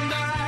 and I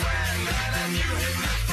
friend, and you